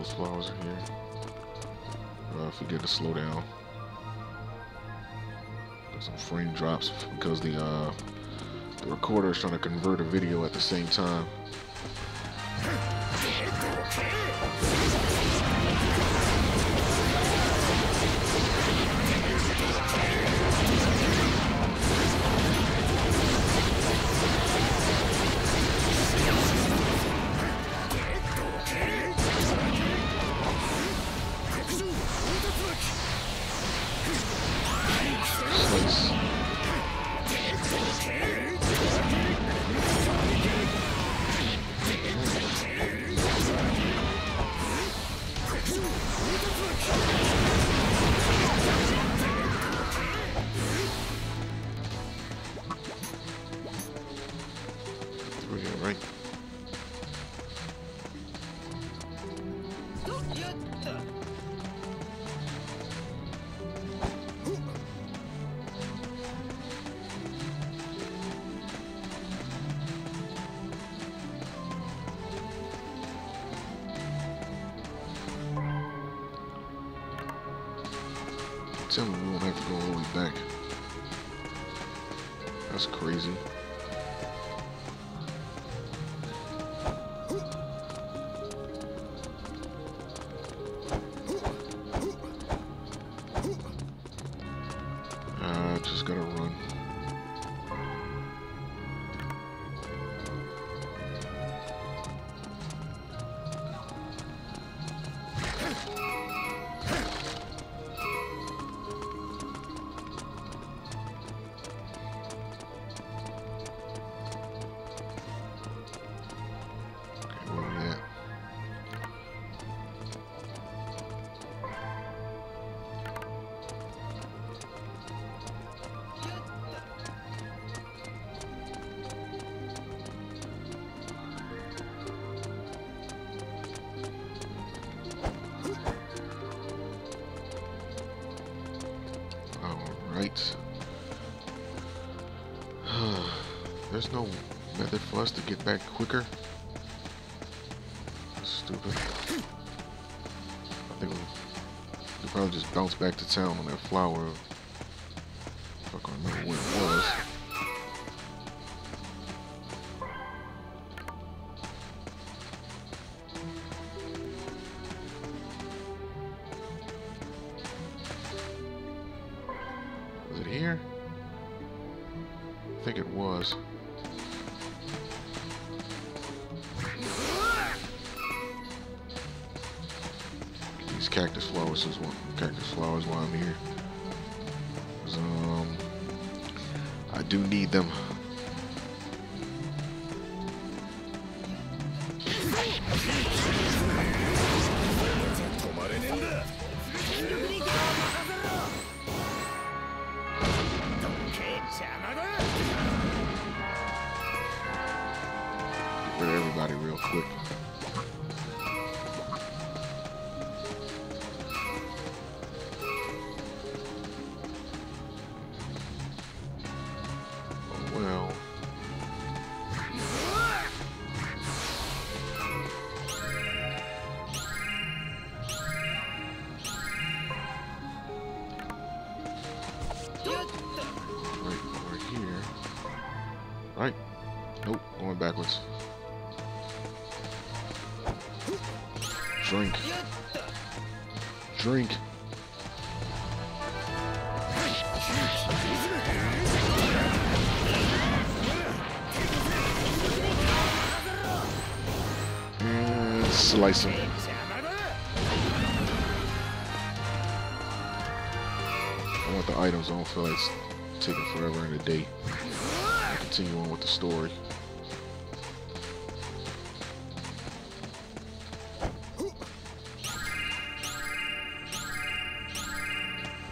those flowers are here. Uh, forget to slow down. Some frame drops because the uh, the recorder is trying to convert a video at the same time. Tell me we won't have to go all the way back. That's crazy. There's no method for us to get back quicker. Stupid. I think we we probably just bounce back to town on that flower. If I remember when it was. These cactus flowers is one cactus flowers while I'm here. Um, I do need them. Get rid of everybody real quick. Drink. Drink. And slice him. I want the items. I don't feel like it's taking forever in a day. I'll continue on with the story.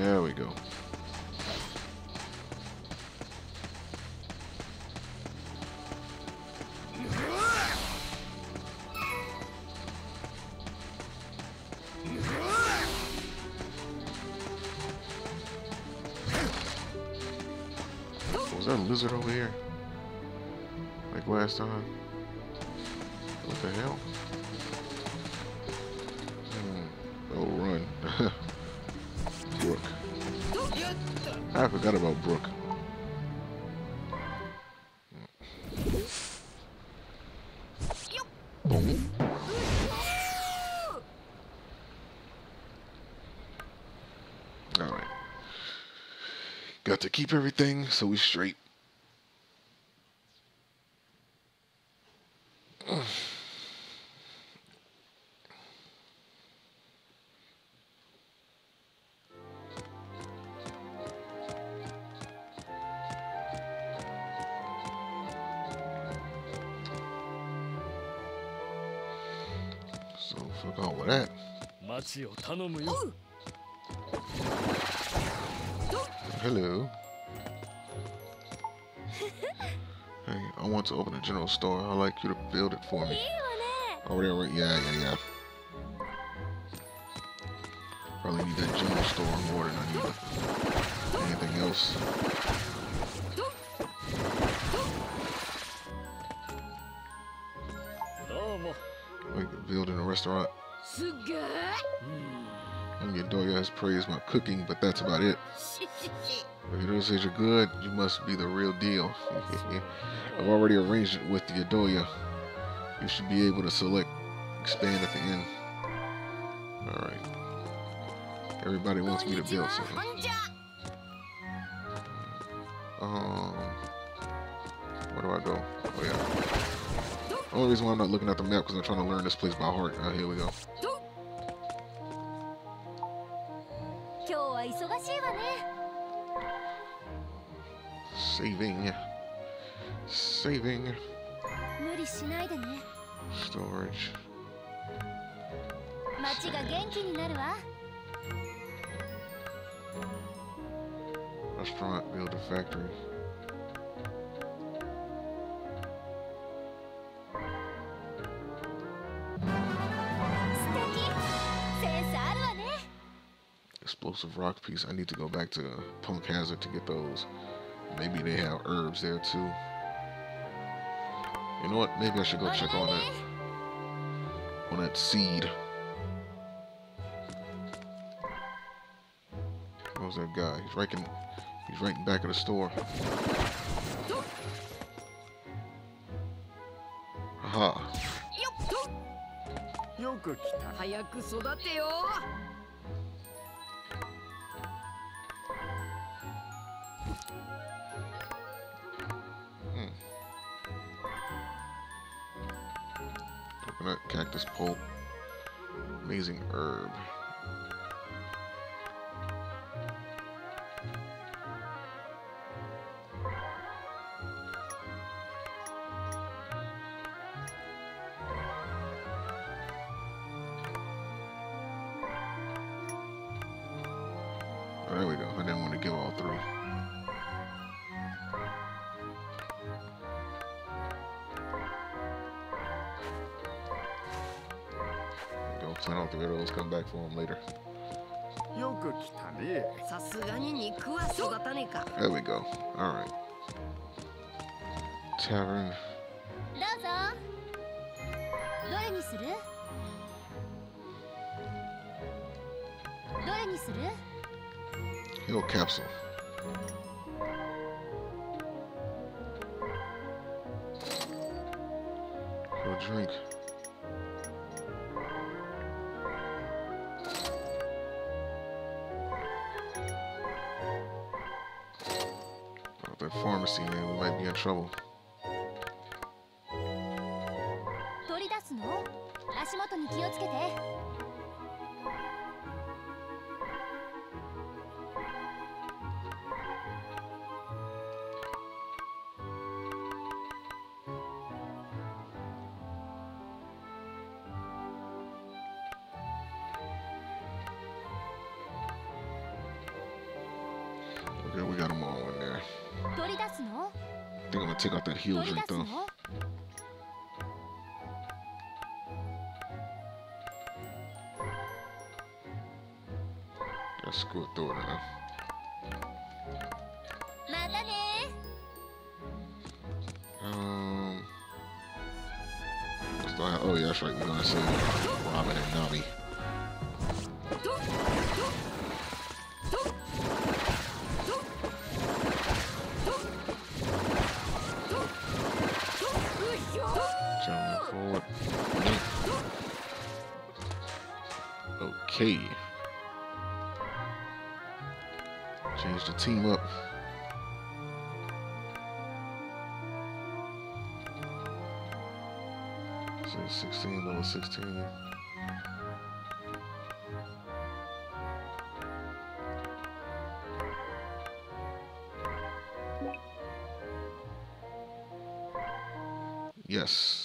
There we go. Was that a lizard over here? Like last time? What the hell? I forgot about Brook. Alright. Got to keep everything so we straight. So forgot what that. Hello. hey, I want to open a general store. I'd like you to build it for me. Over there, yeah, yeah, yeah. Probably need that general store more than I need anything else. like building a restaurant. And Midoriya has praised my cooking, but that's about it. If Midoriya says you're good, you must be the real deal. I've already arranged it with the adoya. You should be able to select expand at the end. Alright. Everybody wants me to build something. Um, where do I go? Oh, yeah. Only reason why I'm not looking at the map because I'm trying to learn this place by heart. Right, here we go. Saving. Saving. Storage. Restaurant, build a factory. of rock piece. I need to go back to Punk Hazard to get those. Maybe they have herbs there too. You know what? Maybe I should go check on that on that seed. What that guy? He's right in he's right in back of the store. Aha. Coconut, cactus pulp, amazing herb. so I don't have to worry those come back for him later. There we go. Alright. Tavern. Heal capsule. Heal drink. Pharmacy, man, we might be in trouble. I think I'm gonna take out that heal drink though. Let's go it now. Um, oh yeah, that's right. We're gonna see Robin and Nami. Okay. Change the team up. Say 16, level 16. Yes.